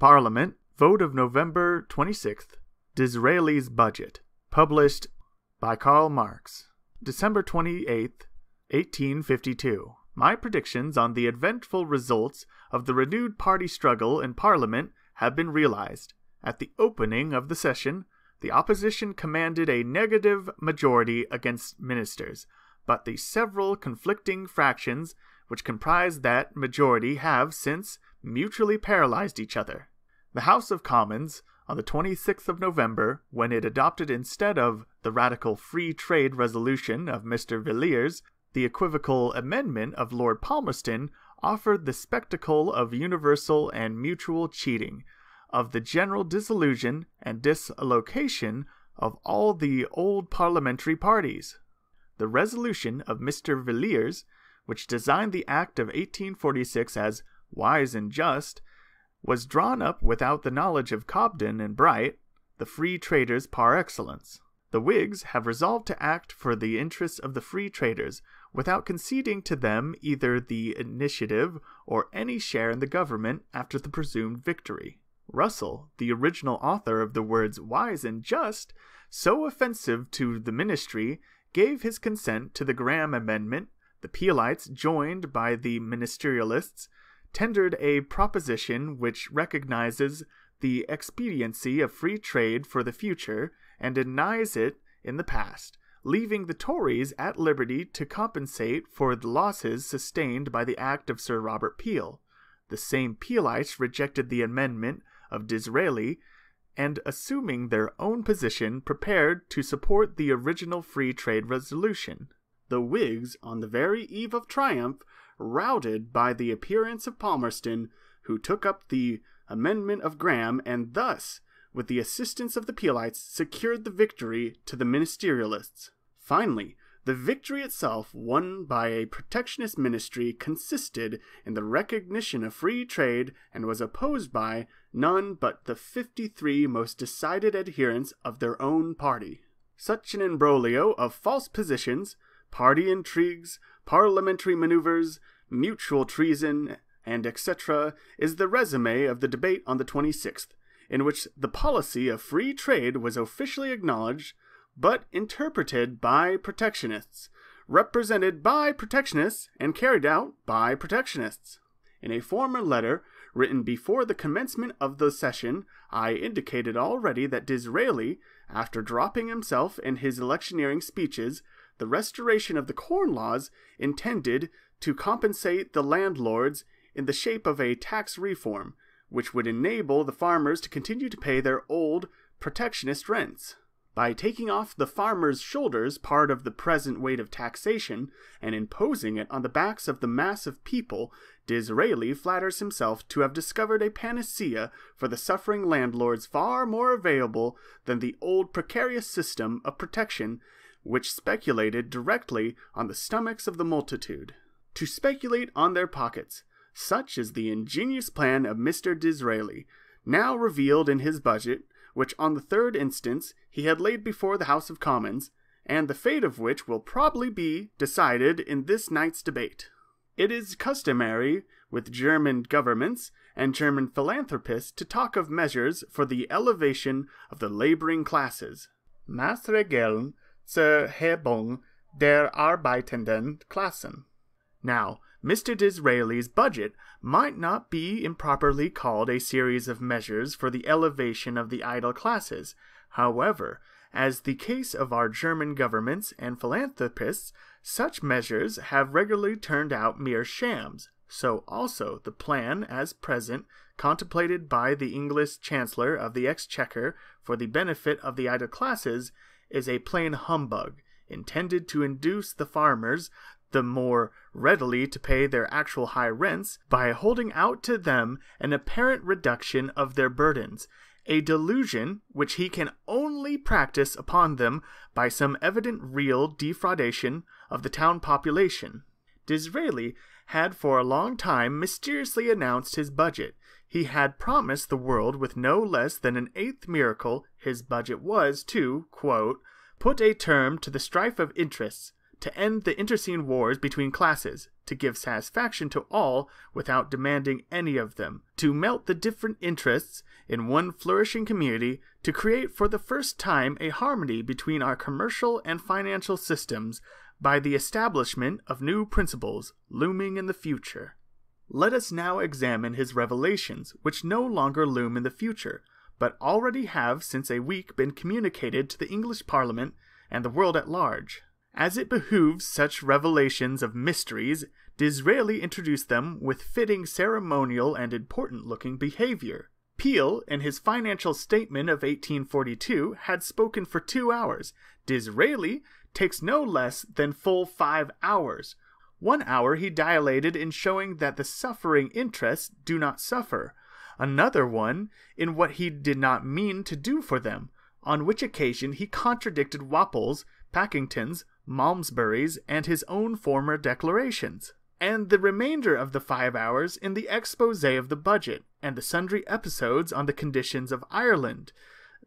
Parliament, vote of November 26th. Disraeli's Budget, published by Karl Marx, December 28th, 1852. My predictions on the eventful results of the renewed party struggle in Parliament have been realized. At the opening of the session, the opposition commanded a negative majority against ministers, but the several conflicting fractions which comprise that majority have since mutually paralyzed each other. The House of Commons, on the 26th of November, when it adopted instead of the radical free trade resolution of Mr. Villiers the equivocal amendment of Lord Palmerston, offered the spectacle of universal and mutual cheating, of the general dissolution and dislocation of all the old parliamentary parties. The resolution of Mr. Villiers, which designed the Act of 1846 as wise and just, was drawn up without the knowledge of Cobden and Bright, the free traders par excellence. The Whigs have resolved to act for the interests of the free traders, without conceding to them either the initiative or any share in the government after the presumed victory. Russell, the original author of the words wise and just, so offensive to the ministry, gave his consent to the Graham Amendment. The Peelites, joined by the ministerialists, tendered a proposition which recognizes the expediency of free trade for the future and denies it in the past, leaving the Tories at liberty to compensate for the losses sustained by the act of Sir Robert Peel. The same Peelites rejected the amendment of Disraeli, and assuming their own position, prepared to support the original free trade resolution. The Whigs, on the very eve of triumph, routed by the appearance of Palmerston, who took up the amendment of Graham, and thus, with the assistance of the Peelites, secured the victory to the ministerialists. Finally, the victory itself, won by a protectionist ministry, consisted in the recognition of free trade and was opposed by none but the 53 most decided adherents of their own party. Such an imbroglio of false positions, party intrigues, parliamentary maneuvers, mutual treason, and etc., is the resume of the debate on the 26th, in which the policy of free trade was officially acknowledged but interpreted by protectionists, represented by protectionists, and carried out by protectionists. In a former letter written before the commencement of the session, I indicated already that Disraeli, after dropping himself in his electioneering speeches, the restoration of the Corn Laws intended to compensate the landlords in the shape of a tax reform, which would enable the farmers to continue to pay their old protectionist rents. By taking off the farmer's shoulders part of the present weight of taxation and imposing it on the backs of the mass of people, Disraeli flatters himself to have discovered a panacea for the suffering landlords far more available than the old precarious system of protection which speculated directly on the stomachs of the multitude. To speculate on their pockets, such is the ingenious plan of Mr. Disraeli, now revealed in his budget which on the third instance he had laid before the House of Commons, and the fate of which will probably be decided in this night's debate. It is customary with German governments and German philanthropists to talk of measures for the elevation of the laboring classes. Maßregeln zur Hebung der arbeitenden Klassen. Now, Mr. Disraeli's budget might not be improperly called a series of measures for the elevation of the idle classes. However, as the case of our German governments and philanthropists, such measures have regularly turned out mere shams. So also the plan as present contemplated by the English Chancellor of the Exchequer for the benefit of the idle classes is a plain humbug, intended to induce the farmers the more readily to pay their actual high rents by holding out to them an apparent reduction of their burdens, a delusion which he can only practice upon them by some evident real defraudation of the town population. Disraeli had for a long time mysteriously announced his budget. He had promised the world with no less than an eighth miracle his budget was to, quote, put a term to the strife of interests, to end the internecine wars between classes, to give satisfaction to all without demanding any of them, to melt the different interests in one flourishing community, to create for the first time a harmony between our commercial and financial systems by the establishment of new principles looming in the future. Let us now examine his revelations, which no longer loom in the future, but already have since a week been communicated to the English Parliament and the world at large. As it behooves such revelations of mysteries, Disraeli introduced them with fitting ceremonial and important looking behavior. Peel, in his financial statement of 1842, had spoken for two hours. Disraeli takes no less than full five hours. One hour he dilated in showing that the suffering interests do not suffer, another one in what he did not mean to do for them, on which occasion he contradicted Walpole's, Pakington's, Malmesbury's, and his own former declarations, and the remainder of the five hours in the expose of the budget, and the sundry episodes on the conditions of Ireland,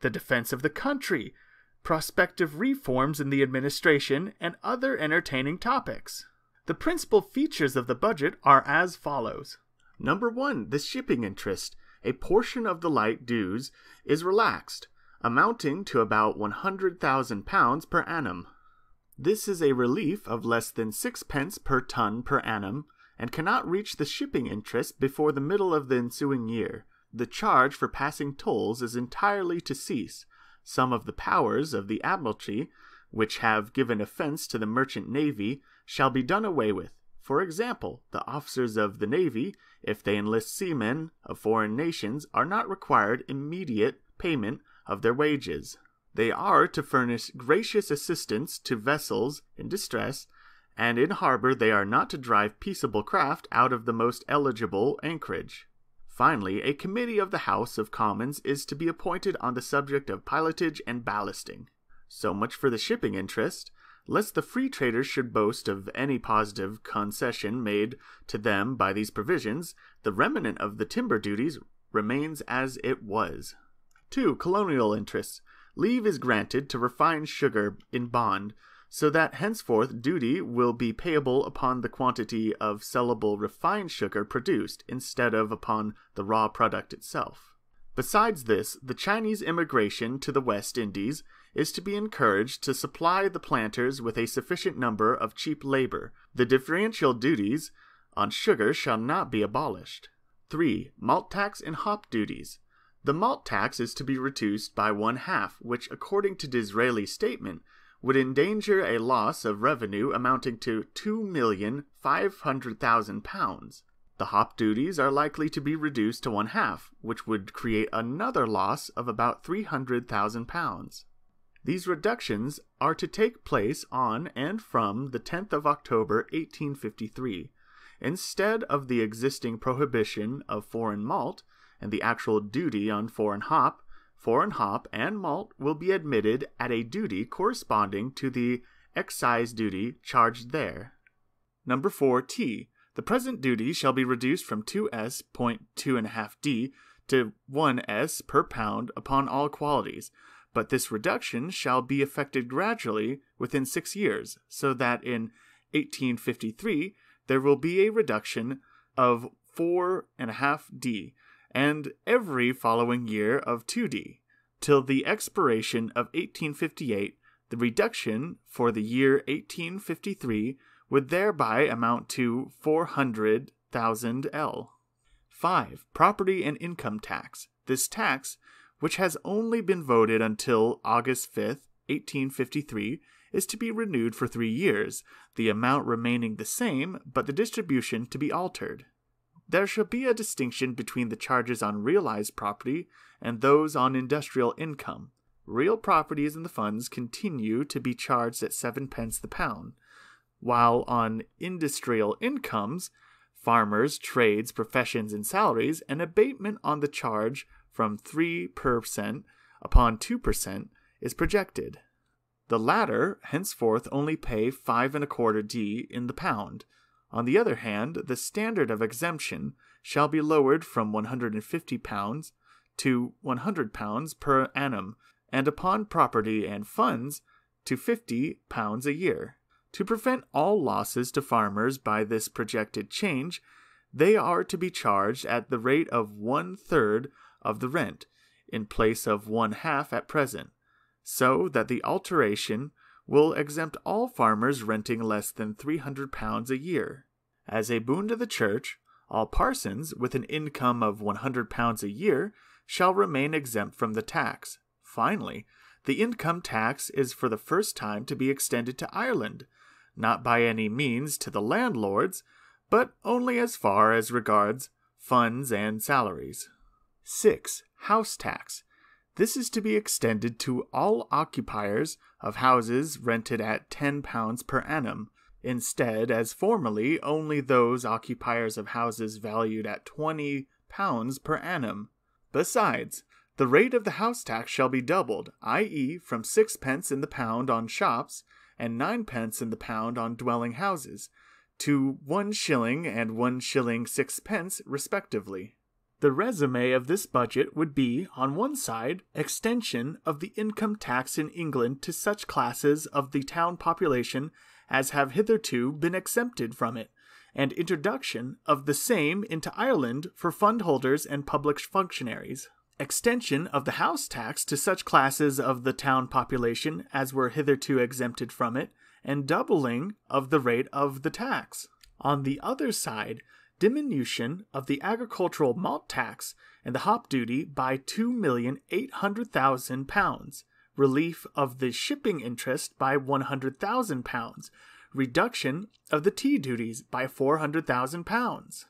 the defense of the country, prospective reforms in the administration, and other entertaining topics. The principal features of the budget are as follows. Number one, the shipping interest. A portion of the light dues is relaxed, amounting to about £100,000 per annum. This is a relief of less than sixpence per ton per annum, and cannot reach the shipping interest before the middle of the ensuing year. The charge for passing tolls is entirely to cease. Some of the powers of the Admiralty, which have given offence to the merchant navy, shall be done away with. For example, the officers of the navy, if they enlist seamen of foreign nations, are not required immediate payment of their wages. They are to furnish gracious assistance to vessels in distress, and in harbor they are not to drive peaceable craft out of the most eligible anchorage. Finally, a committee of the House of Commons is to be appointed on the subject of pilotage and ballasting. So much for the shipping interest. Lest the free traders should boast of any positive concession made to them by these provisions, the remnant of the timber duties remains as it was. 2. Colonial interests. Leave is granted to refine sugar in bond, so that henceforth duty will be payable upon the quantity of sellable refined sugar produced instead of upon the raw product itself. Besides this, the Chinese immigration to the West Indies is to be encouraged to supply the planters with a sufficient number of cheap labor. The differential duties on sugar shall not be abolished. 3. Malt tax and hop duties. The malt tax is to be reduced by one half, which, according to Disraeli's statement, would endanger a loss of revenue amounting to £2,500,000. The hop duties are likely to be reduced to one half, which would create another loss of about £300,000. These reductions are to take place on and from the 10th of October 1853. Instead of the existing prohibition of foreign malt, and the actual duty on foreign hop, foreign hop and malt will be admitted at a duty corresponding to the excise duty charged there. Number 4 Tea. The present duty shall be reduced from 2s.2.5d to 1s per pound upon all qualities, but this reduction shall be effected gradually within six years, so that in 1853 there will be a reduction of 4.5d and every following year of 2D, till the expiration of 1858, the reduction for the year 1853 would thereby amount to 400,000 L. 5. Property and income tax. This tax, which has only been voted until August 5th, 1853, is to be renewed for three years, the amount remaining the same, but the distribution to be altered. There shall be a distinction between the charges on realized property and those on industrial income. Real properties in the funds continue to be charged at seven pence the pound, while on industrial incomes, farmers, trades, professions, and salaries, an abatement on the charge from 3 per cent upon 2 per cent is projected. The latter henceforth only pay five and a quarter d in the pound, on the other hand, the standard of exemption shall be lowered from £150 to £100 per annum, and upon property and funds to £50 a year. To prevent all losses to farmers by this projected change, they are to be charged at the rate of one third of the rent, in place of one half at present, so that the alteration will exempt all farmers renting less than £300 a year. As a boon to the church, all parsons with an income of £100 a year shall remain exempt from the tax. Finally, the income tax is for the first time to be extended to Ireland, not by any means to the landlords, but only as far as regards funds and salaries. 6. House tax. This is to be extended to all occupiers of houses rented at £10 per annum, instead, as formerly, only those occupiers of houses valued at £20 per annum. Besides, the rate of the house tax shall be doubled, i.e., from sixpence in the pound on shops and ninepence in the pound on dwelling houses, to one shilling and one shilling sixpence respectively. The resume of this budget would be, on one side, extension of the income tax in England to such classes of the town population as have hitherto been exempted from it, and introduction of the same into Ireland for fundholders and public functionaries. Extension of the house tax to such classes of the town population as were hitherto exempted from it, and doubling of the rate of the tax. On the other side, diminution of the agricultural malt tax and the hop duty by £2,800,000, relief of the shipping interest by £100,000, reduction of the tea duties by £400,000.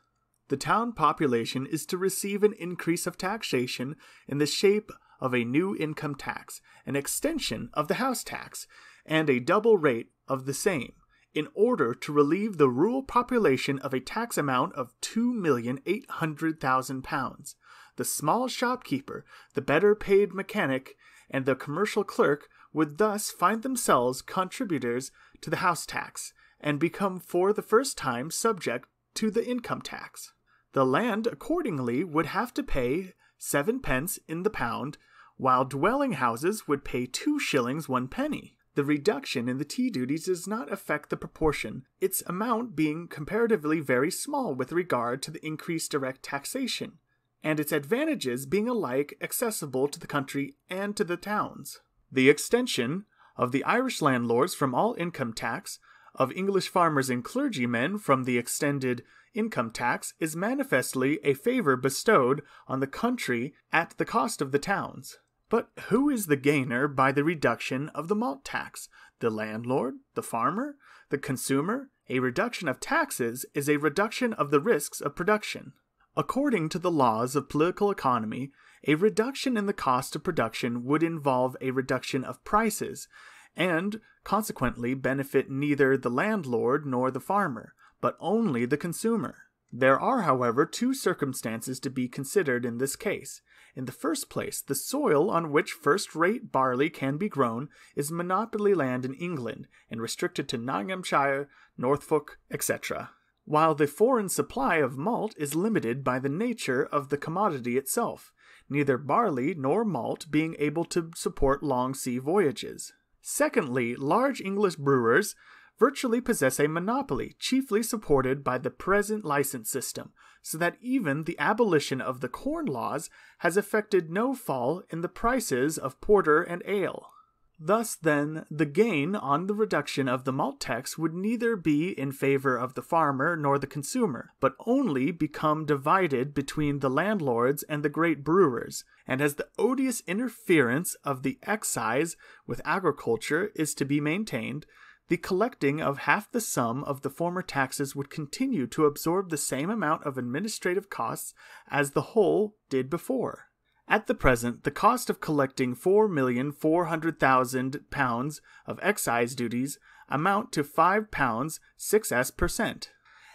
The town population is to receive an increase of taxation in the shape of a new income tax, an extension of the house tax, and a double rate of the same in order to relieve the rural population of a tax amount of £2,800,000. The small shopkeeper, the better paid mechanic, and the commercial clerk would thus find themselves contributors to the house tax and become for the first time subject to the income tax. The land accordingly would have to pay seven pence in the pound, while dwelling houses would pay two shillings one penny. The reduction in the tea duties does not affect the proportion, its amount being comparatively very small with regard to the increased direct taxation, and its advantages being alike accessible to the country and to the towns. The extension of the Irish landlords from all income tax, of English farmers and clergymen from the extended income tax, is manifestly a favor bestowed on the country at the cost of the towns. But who is the gainer by the reduction of the malt tax? The landlord? The farmer? The consumer? A reduction of taxes is a reduction of the risks of production. According to the laws of political economy, a reduction in the cost of production would involve a reduction of prices, and consequently benefit neither the landlord nor the farmer, but only the consumer. There are, however, two circumstances to be considered in this case. In the first place, the soil on which first rate barley can be grown is monopoly land in England and restricted to Nottinghamshire, Norfolk, etc., while the foreign supply of malt is limited by the nature of the commodity itself, neither barley nor malt being able to support long sea voyages. Secondly, large English brewers virtually possess a monopoly, chiefly supported by the present license system, so that even the abolition of the corn laws has effected no fall in the prices of porter and ale. Thus, then, the gain on the reduction of the malt tax would neither be in favor of the farmer nor the consumer, but only become divided between the landlords and the great brewers. And as the odious interference of the excise with agriculture is to be maintained, the collecting of half the sum of the former taxes would continue to absorb the same amount of administrative costs as the whole did before. At the present, the cost of collecting four million four hundred thousand pounds of excise duties amount to five pounds six s per cent.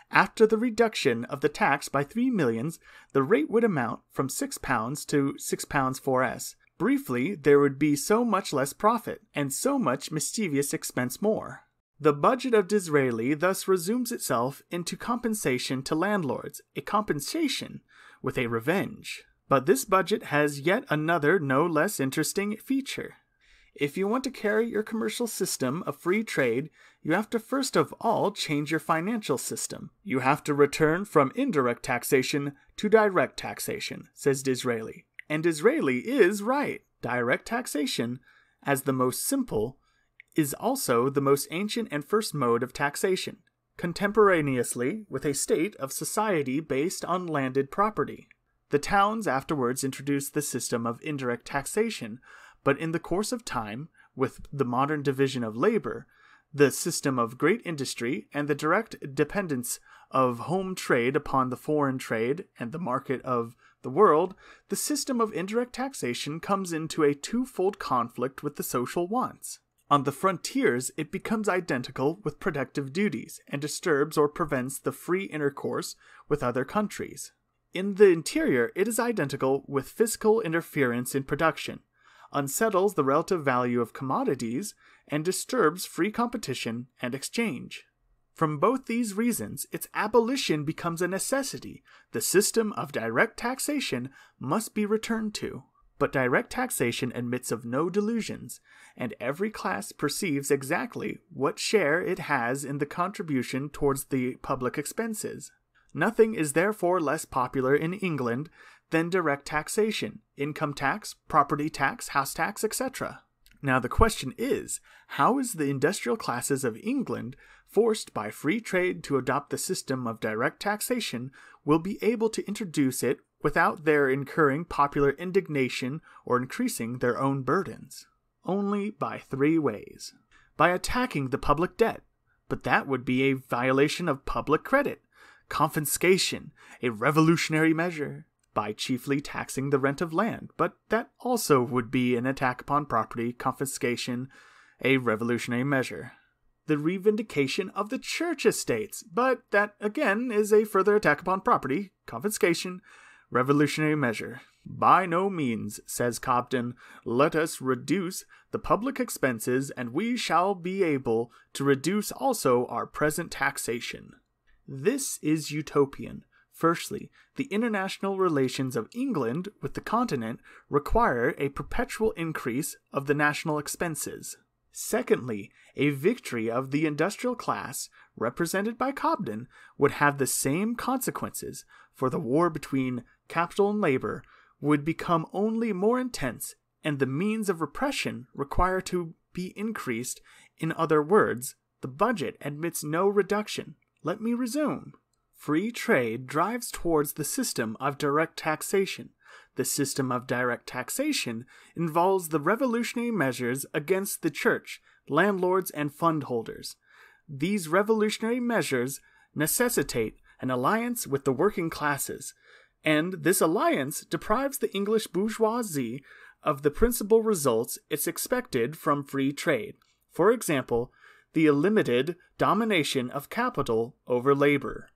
After the reduction of the tax by three millions, the rate would amount from six pounds to six pounds four s. Briefly, there would be so much less profit, and so much mischievous expense more. The budget of Disraeli thus resumes itself into compensation to landlords, a compensation with a revenge. But this budget has yet another no less interesting feature. If you want to carry your commercial system of free trade, you have to first of all change your financial system. You have to return from indirect taxation to direct taxation, says Disraeli. And Disraeli is right. Direct taxation, as the most simple, is also the most ancient and first mode of taxation, contemporaneously with a state of society based on landed property. The towns afterwards introduced the system of indirect taxation, but in the course of time, with the modern division of labor, the system of great industry, and the direct dependence of home trade upon the foreign trade and the market of the world, the system of indirect taxation comes into a twofold conflict with the social wants. On the frontiers, it becomes identical with protective duties and disturbs or prevents the free intercourse with other countries. In the interior, it is identical with fiscal interference in production, unsettles the relative value of commodities, and disturbs free competition and exchange. From both these reasons, its abolition becomes a necessity. The system of direct taxation must be returned to. But direct taxation admits of no delusions, and every class perceives exactly what share it has in the contribution towards the public expenses. Nothing is therefore less popular in England than direct taxation, income tax, property tax, house tax, etc. Now the question is, how is the industrial classes of England, forced by free trade to adopt the system of direct taxation, will be able to introduce it without their incurring popular indignation or increasing their own burdens? Only by three ways. By attacking the public debt, but that would be a violation of public credit. Confiscation, a revolutionary measure by chiefly taxing the rent of land, but that also would be an attack upon property, confiscation, a revolutionary measure. The revindication of the church estates, but that again is a further attack upon property, confiscation, revolutionary measure. By no means, says Cobden, let us reduce the public expenses, and we shall be able to reduce also our present taxation. This is utopian. Firstly, the international relations of England with the continent require a perpetual increase of the national expenses. Secondly, a victory of the industrial class, represented by Cobden, would have the same consequences, for the war between capital and labor would become only more intense, and the means of repression require to be increased. In other words, the budget admits no reduction. Let me resume. Free trade drives towards the system of direct taxation. The system of direct taxation involves the revolutionary measures against the church, landlords, and fund holders. These revolutionary measures necessitate an alliance with the working classes, and this alliance deprives the English bourgeoisie of the principal results it's expected from free trade. For example, the illimited domination of capital over labor.